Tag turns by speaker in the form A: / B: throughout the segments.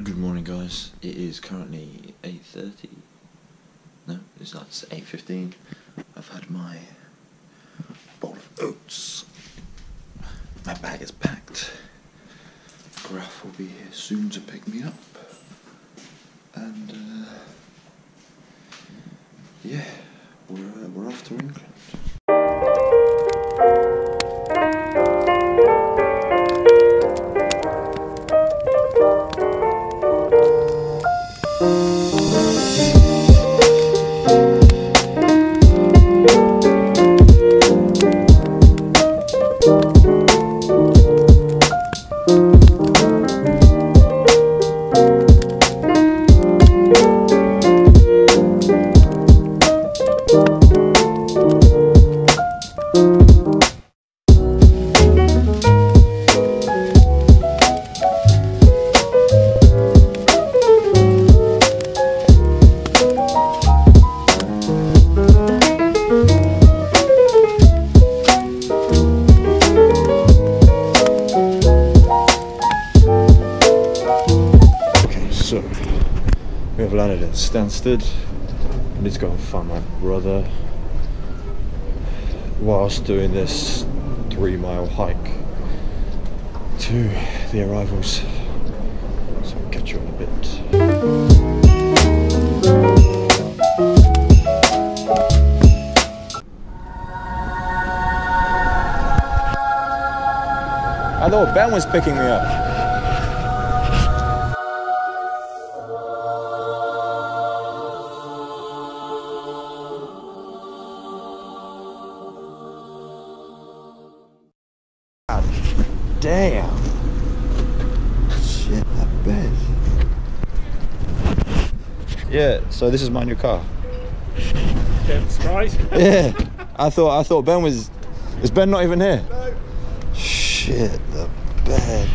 A: Good morning, guys. It is currently eight thirty. No, it's not. It's eight fifteen. I've had my bowl of oats. My bag is packed. Graf will be here soon to pick me up. And uh, yeah, we're uh, we're off to England. Stansted. I need to go and find my brother whilst doing this three mile hike to the arrivals. So I'll catch you in a bit.
B: I thought Ben was picking me up. Damn.
A: Shit, that bed.
B: Yeah, so this is my new car.
C: Bit surprise.
B: Yeah. I thought I thought Ben was is Ben not even here? Shit, the bed.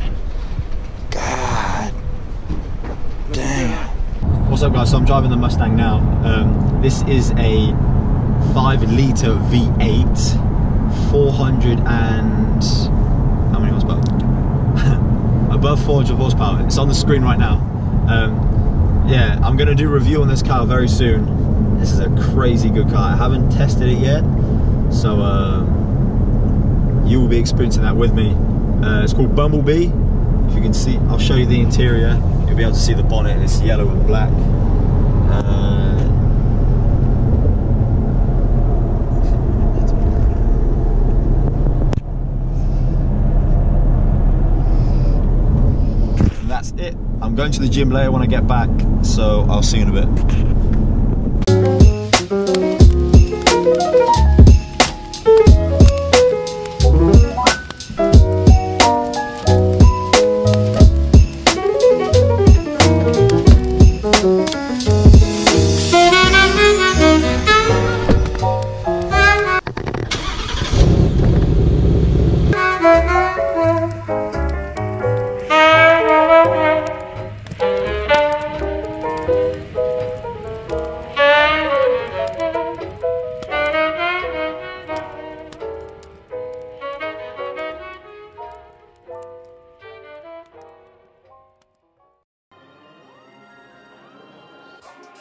B: God damn. What's up guys? So I'm driving the Mustang now. Um, this is a 5 litre V8 400 and how many horsepower? Above 400 horsepower. It's on the screen right now. Um, yeah, I'm gonna do a review on this car very soon. This is a crazy good car. I haven't tested it yet, so uh, you will be experiencing that with me. Uh, it's called Bumblebee. If you can see, I'll show you the interior. You'll be able to see the bonnet. It's yellow and black. Uh, and that's it. I'm going to the gym later when I get back, so I'll see you in a bit.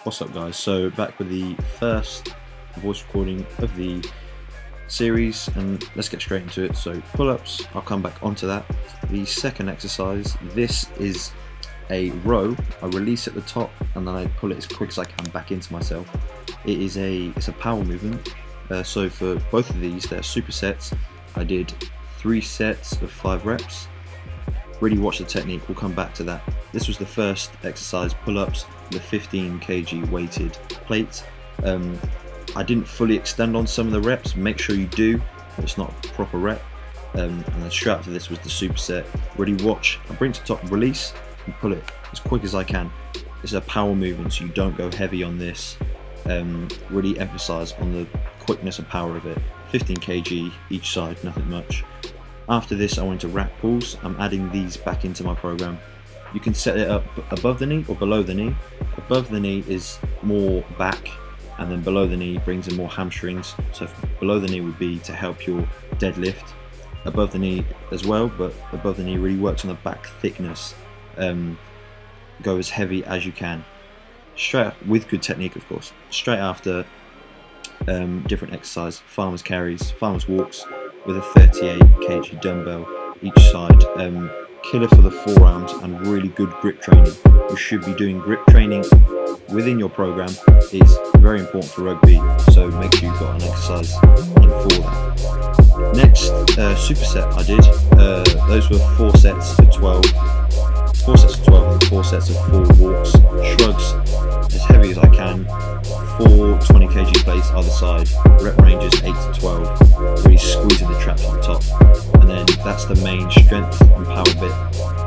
B: What's up, guys? So, back with the first voice recording of the series, and let's get straight into it. So, pull ups, I'll come back onto that. The second exercise, this is a row. I release at the top and then I pull it as quick as I can back into myself. It is a it's a power movement. Uh, so for both of these, they're supersets. I did three sets of five reps. Really watch the technique. We'll come back to that. This was the first exercise, pull-ups, the 15 kg weighted plate. Um, I didn't fully extend on some of the reps. Make sure you do. It's not a proper rep. Um, and then straight after this was the superset. Really watch. I bring to top, release, and pull it as quick as I can. It's a power movement, so you don't go heavy on this. Um, really emphasize on the quickness and power of it. 15 kg each side, nothing much. After this, I went to rack pulls. I'm adding these back into my program. You can set it up above the knee or below the knee. Above the knee is more back, and then below the knee brings in more hamstrings. So below the knee would be to help your deadlift. Above the knee as well, but above the knee really works on the back thickness. Um, go as heavy as you can. Straight with good technique, of course. Straight after um, different exercise, farmers carries, farmers walks with a 38 kg dumbbell each side. Um, killer for the forearms and really good grip training. You should be doing grip training within your program is very important for rugby, so make sure you've got an exercise in for that. Next uh, superset I did, uh, those were four sets of 12, four sets of 12 and four sets of four walks, shrugs as heavy as I can, 20 kg plates either side, rep ranges 8 to 12, really squeezing the traps on the top. And then that's the main strength and power bit.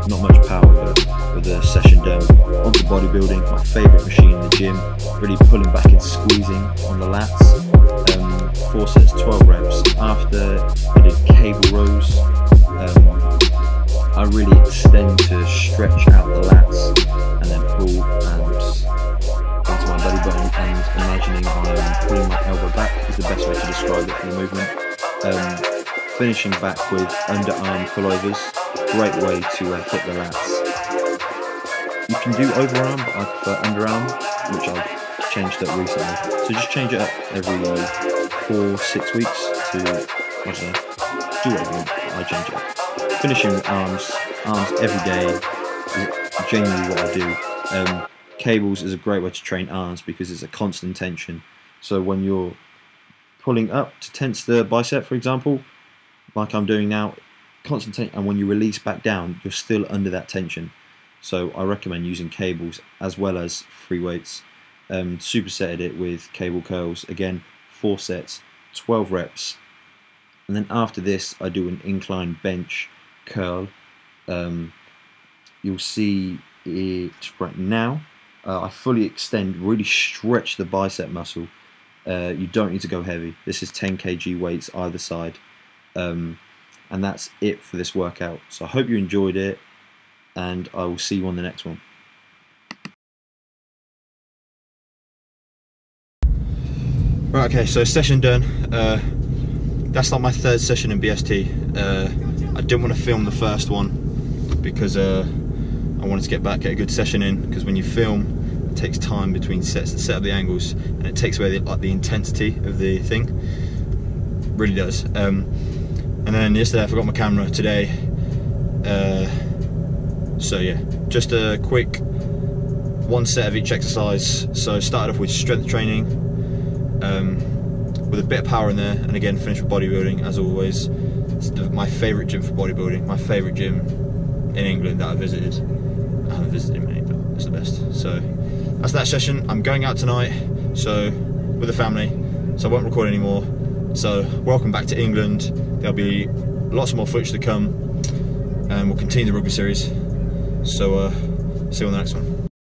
B: Not much power, but with the session done. Onto bodybuilding, my favourite machine in the gym, really pulling back and squeezing on the lats. Um, four sets, 12 reps. After I did cable rows, um, I really extend to stretch out the lats and then pull and and imagining I'm pulling my elbow back is the best way to describe it for the movement. Um, finishing back with underarm pullovers, great way to uh, hit the lats. You can do overarm, but I prefer underarm, which I've changed up recently. So just change it up every four, six weeks to, I don't know, do whatever you want, I change it. Finishing arms, arms every day is genuinely what I do. Um, cables is a great way to train arms because it's a constant tension. So when you're pulling up to tense the bicep, for example, like I'm doing now, constant tension, and when you release back down, you're still under that tension. So I recommend using cables as well as free weights. Um, supersetted it with cable curls. Again, four sets, 12 reps. And then after this, I do an incline bench curl. Um, you'll see it right now. Uh, I fully extend, really stretch the bicep muscle. Uh, you don't need to go heavy. This is 10 kg weights either side. Um, and that's it for this workout. So I hope you enjoyed it, and I will see you on the next one. Right, okay, so session done. Uh, that's like my third session in BST. Uh, I didn't want to film the first one because uh, I wanted to get back, get a good session in. Because when you film, takes time between sets to set up the angles, and it takes away the, like the intensity of the thing. Really does. Um, and then yesterday I forgot my camera. Today, uh, so yeah, just a quick one set of each exercise. So started off with strength training um, with a bit of power in there, and again finish with bodybuilding as always. It's my favourite gym for bodybuilding. My favourite gym in England that I visited. I haven't visited many, but it's the best. So that's that session. I'm going out tonight, so with the family. So I won't record anymore. So welcome back to England. There'll be lots more footage to come, and we'll continue the rugby series. So uh, see you on the next one.